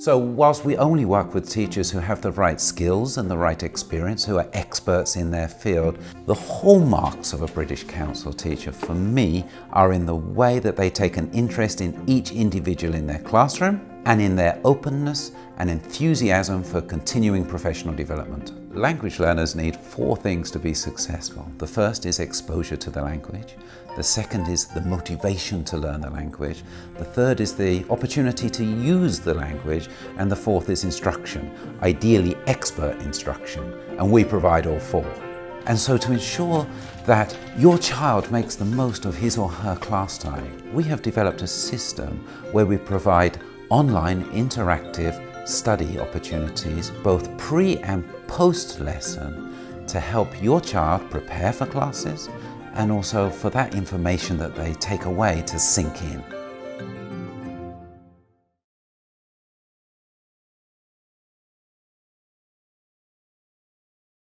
So whilst we only work with teachers who have the right skills and the right experience, who are experts in their field, the hallmarks of a British Council teacher for me are in the way that they take an interest in each individual in their classroom and in their openness and enthusiasm for continuing professional development. Language learners need four things to be successful. The first is exposure to the language. The second is the motivation to learn the language. The third is the opportunity to use the language. And the fourth is instruction, ideally expert instruction. And we provide all four. And so to ensure that your child makes the most of his or her class time, we have developed a system where we provide online interactive study opportunities both pre and post lesson to help your child prepare for classes and also for that information that they take away to sink in.